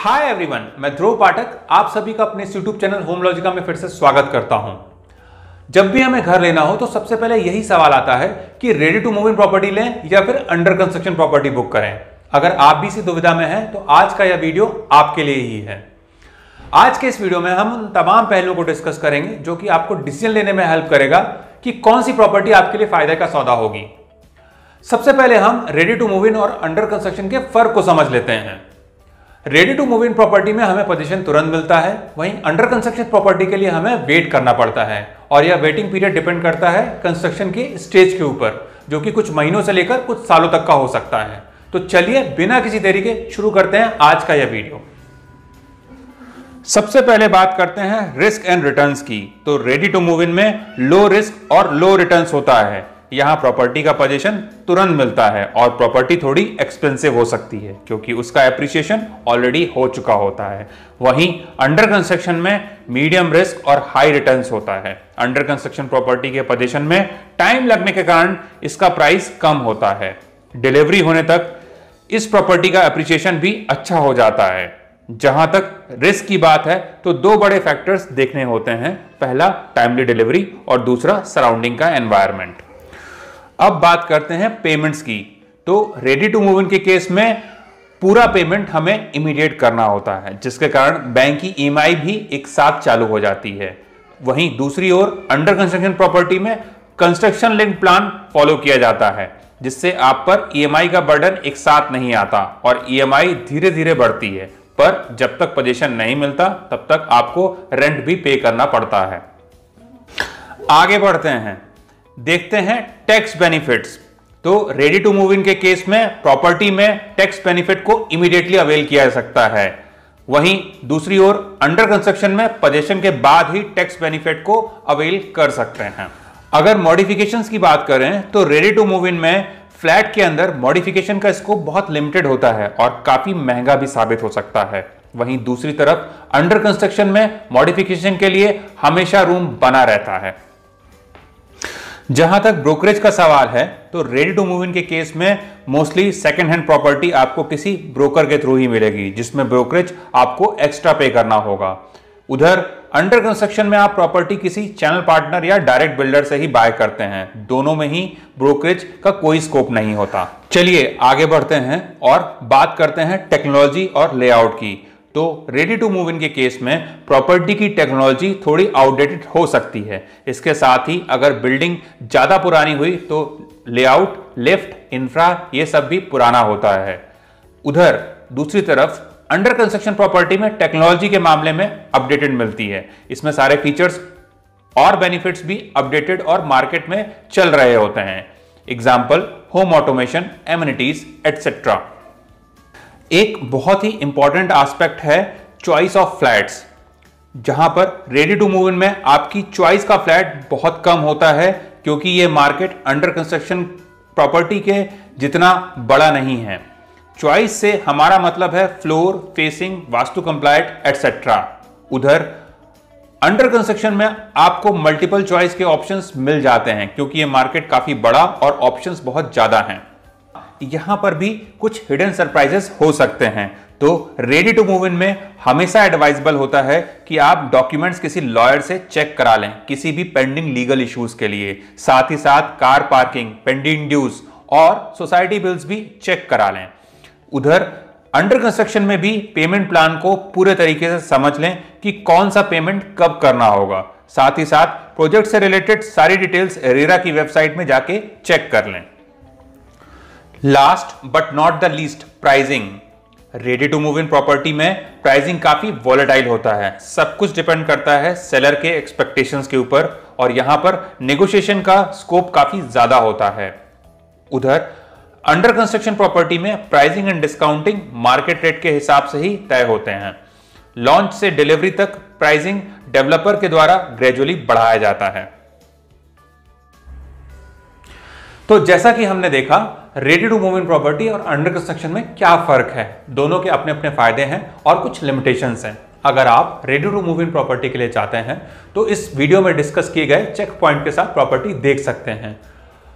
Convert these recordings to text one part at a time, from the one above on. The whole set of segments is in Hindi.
हाय एवरीवन मैं ध्रुव पाठक आप सभी का अपने यूट्यूब चैनल होम लॉजिका में फिर से स्वागत करता हूँ। जब भी हमें घर लेना हो तो सबसे पहले यही सवाल आता है कि ready to move in property लें या फिर अंडर कंस्ट्रक्शन प्रॉपर्टी बुक करें। अगर आप भी इसी दुविधा में हैं तो आज का यह वीडियो आपके लिए ही है। आज के इस वीडियो में हम उन तमाम पहलुओं को डिस्कस करेंगे जो कि आपको डिसीज़न लेने में हेल्प करेगा कि कौन सी प्रॉपर्टी आपके लिए फ़ायदे का सौदा होगी। सबसे पहले हम रेडी टू मूव इन और अंडर कंस्ट्रक्शन के फ़र्क को समझ लेते हैं। Ready to move in property में हमें पोजीशन तुरंत मिलता है। वहीं अंडर कंस्ट्रक्शन प्रॉपर्टी के लिए हमें वेट करना पड़ता है। और यह वेटिंग पीरियड डिपेंड करता है कंस्ट्रक्शन के स्टेज के ऊपर, जो कि कुछ महीनों से लेकर कुछ सालों तक का हो सकता है। तो चलिए बिना किसी देरी के शुरू करते हैं आज का यह वीडियो सबसे पहले बात करते हैं रिस्क एंड रिटर्न्स की। तो रेडी टू मूव इन में लो रिस्क और लो रिटर्न्स होता है। यहाँ प्रॉपर्टी का पोजीशन तुरंत मिलता है और प्रॉपर्टी थोड़ी एक्सपेंसिव हो सकती है, क्योंकि उसका एप्रिसिएशन ऑलरेडी हो चुका होता है। वहीं अंडर कंस्ट्रक्शन में मीडियम रिस्क और हाई रिटर्न्स होता है। अंडर कंस्ट्रक्शन प्रॉपर्टी के पोजीशन में टाइम लगने के कारण इसका प्राइस कम होता है। डिलीवरी होने तक इस प्रॉपर्टी का एप्रिसिएशन भी अच्छा हो जाता है। जहाँ तक रिस्क की बात है तो दो बड़े फैक्टर्स देखने होते हैं। पहला टाइमली डिलीवरी और दूसरा सराउंडिंग का एनवायरमेंट अब बात करते हैं पेमेंट्स की। तो रेडी टू मूव इन के केस में पूरा पेमेंट हमें इमीडिएट करना होता है, जिसके कारण बैंक की ईएमआई भी एक साथ चालू हो जाती है। वहीं दूसरी ओर अंडर कंस्ट्रक्शन प्रॉपर्टी में कंस्ट्रक्शन लिंक प्लान फॉलो किया जाता है, जिससे आप पर ईएमआई का बर्डन एक साथ नहीं आता और ईएमआई धीरे धीरे बढ़ती है। पर जब तक पोजीशन नहीं मिलता, तब तक आपको रेंट भी पे करना पड़ता है। आगे बढ़ते हैं। देखते हैं टैक्स बेनिफिट्स तो रेडी टू मूव इन के केस में प्रॉपर्टी में टैक्स बेनिफिट को इमीडिएटली अवेल किया जा सकता है। वहीं दूसरी ओर अंडर कंस्ट्रक्शन में पोजेशन के बाद ही टैक्स बेनिफिट को अवेल कर सकते हैं। अगर मॉडिफिकेशंस की बात करें तो रेडी टू मूव इन में फ्लैट के अंदर मॉडिफिकेशन का स्कोप बहुत लिमिटेड होता है और काफ़ी महँगा भी साबित हो सकता है। वहीं दूसरी तरफ़ अंडर कंस्ट्रक्शन में मॉडिफिकेशन के लिए हमेशा रूम बना रहता है। जहाँ तक ब्रोकरेज का सवाल है तो रेडी टू मूव इन के केस में मोस्टली सेकेंड हैंड प्रॉपर्टी आपको किसी ब्रोकर के थ्रू ही मिलेगी, जिसमें ब्रोकरेज आपको एक्स्ट्रा पे करना होगा। उधर अंडर कंस्ट्रक्शन में आप प्रॉपर्टी किसी चैनल पार्टनर या डायरेक्ट बिल्डर से ही बाय करते हैं। दोनों में ही ब्रोकरेज का कोई स्कोप नहीं होता। चलिए, आगे बढ़ते हैं और बात करते हैं टेक्नोलॉजी और लेआउट की। तो रेडी टू मूव इन के केस में प्रॉपर्टी की टेक्नोलॉजी थोड़ी आउटडेटेड हो सकती है। इसके साथ ही अगर बिल्डिंग ज़्यादा पुरानी हुई तो लेआउट लिफ्ट इंफ्रा ये सब भी पुराना होता है। उधर दूसरी तरफ़ अंडर कंस्ट्रक्शन प्रॉपर्टी में टेक्नोलॉजी के मामले में अपडेटेड मिलती है। इसमें सारे फीचर्स और बेनिफिट्स भी अपडेटेड और मार्केट में चल रहे होते हैं। Example home automation amenities etcetera एक बहुत ही इंपॉर्टेंट एस्पेक्ट है चॉइस ऑफ़ फ्लैट्स जहाँ पर रेडी टू मूव इन में आपकी चॉइस का फ्लैट बहुत कम होता है, क्योंकि ये मार्केट अंडर कंस्ट्रक्शन प्रॉपर्टी के जितना बड़ा नहीं है। चॉइस से हमारा मतलब है floor facing vastu compliant etcetera उधर अंडर कंस्ट्रक्शन में आपको मल्टीपल चॉइस के ऑप्शंस मिल जाते हैं, क्योंकि ये मार्केट काफ़ी बड़ा और ऑप्शंस बहुत ज़्यादा हैं। यहाँ पर भी कुछ हिडन सरप्राइजेस हो सकते हैं। तो रेडी टू मूव इन में हमेशा एडवाइजेबल होता है कि आप डॉक्यूमेंट्स किसी लॉयर से चेक करा लें, किसी भी पेंडिंग लीगल इश्यूज़ के लिए। साथ ही साथ कार पार्किंग पेंडिंग ड्यूज और सोसाइटी बिल्स भी चेक करा लें। उधर अंडर कंस्ट्रक्शन में भी पेमेंट प्लान को पूरे तरीके से समझ लें कि कौन सा पेमेंट कब करना होगा। साथ ही साथ प्रोजेक्ट से रिलेटेड सारी डिटेल्स रेरा की वेबसाइट में जाके चेक कर लें। Last but not the least pricing ready to move in property में प्राइसिंग काफ़ी वॉलेटाइल होता है। सब कुछ डिपेंड करता है सेलर के एक्सपेक्टेशंस के ऊपर और यहाँ पर नेगोशिएशन का स्कोप काफ़ी ज़्यादा होता है। उधर अंडर कंस्ट्रक्शन प्रॉपर्टी में pricing and discounting market rate के हिसाब से ही तय होते हैं। लॉन्च से डिलीवरी तक प्राइसिंग डेवलपर के द्वारा ग्रेजुअली बढ़ाया जाता है। तो जैसा कि हमने देखा ready to move in property और अंडर कंस्ट्रक्शन में क्या फ़र्क है? दोनों के अपने अपने फ़ायदे हैं और कुछ लिमिटेशंस हैं। अगर आप ready to move in property के लिए चाहते हैं तो इस वीडियो में डिस्कस किए गए चेक पॉइंट के साथ प्रॉपर्टी देख सकते हैं।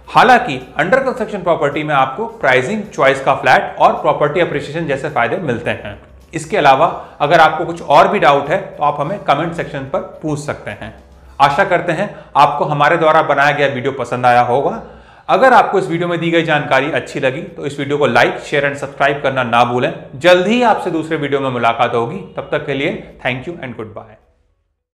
हालाँकि अंडर कंस्ट्रक्शन प्रॉपर्टी में आपको प्राइसिंग चॉइस का फ्लैट और प्रॉपर्टी अप्रिशिएशन जैसे फ़ायदे मिलते हैं। इसके अलावा, अगर आपको कुछ और भी डाउट है तो आप हमें कमेंट सेक्शन पर पूछ सकते हैं। आशा करते हैं आपको हमारे द्वारा बनाया गया वीडियो पसंद आया होगा। अगर आपको इस वीडियो में दी गई जानकारी अच्छी लगी तो इस वीडियो को लाइक, शेयर एंड सब्सक्राइब करना ना भूलें। जल्द ही आपसे दूसरे वीडियो में मुलाकात होगी। तब तक के लिए thank you and good bye